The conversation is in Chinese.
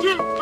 进。